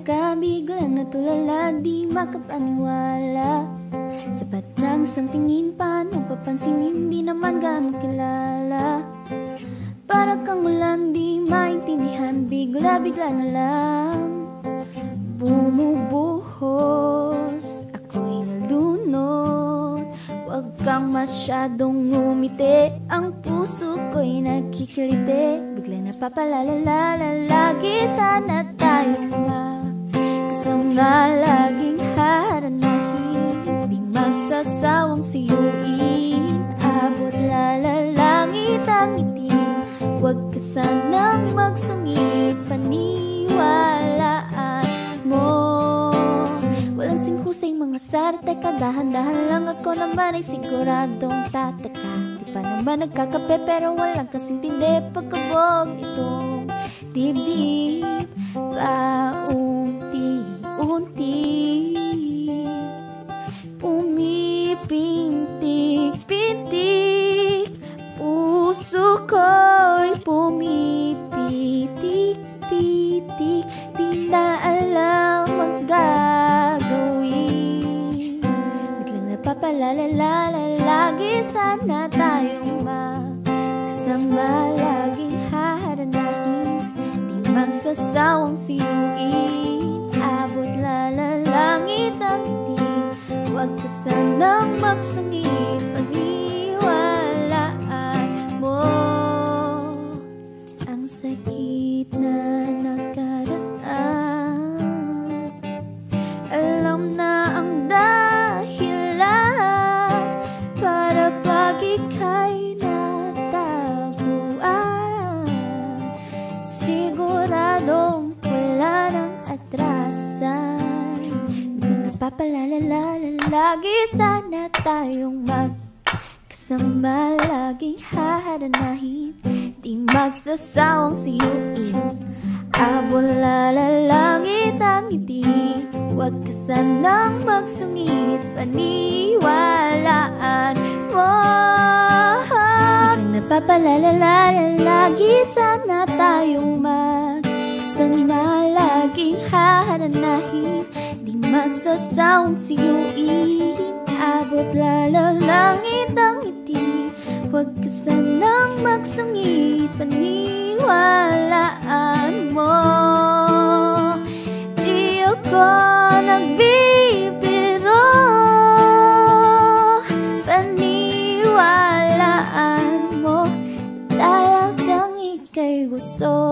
ka biglang natulala Di makapaniwala. Sapat lang isang tingin Paano papansinin Di naman gaano kilala. Para kang ulan Di maintindihan Bigla-bigla na lang. Bumubuhos kang masyadong ngumiti. Ang puso ko'y nagkikiliti Bigla napapalalala Lagi sana tayong magkasama Laging haranahin. Di magsasawang suyuin Abot lalalangit ang ngiti. Huwag ka sanang magsungit. Paniwalaan mo. Walang singhusay mga sarte Kadahan-dahan ako naman ay siguradong tataka. Di pa naman nagkakape pero walang kasintindi. Pagkabog itong dibdib Paunti-unti Pumipintik-pintik Puso ko'y napapalalala Lagi sana tayong magkasama Laging haharanahin Di magsasawang suyuin Abot lalalangit ang ngiti Huwag ka sanang magsungit Paniwalaan mo. Ang sakit Biglang napapalalala Lagi sana tayong magkasama Laging haharanahin Di magsasawang siyuin. Abulalalangit ang ngiti Huwag ka sanang magsungit. Paniwalaan mo. Biglang napapalalala Lagi sana tayong magkasama Laging haharanahin Di magsasawang siyuin Abot lalalangit ang ngiti Huwag ka sanang magsungit Paniwalaan mo Di ako nagbibiro Paniwalaan mo. Talagang ika'y gusto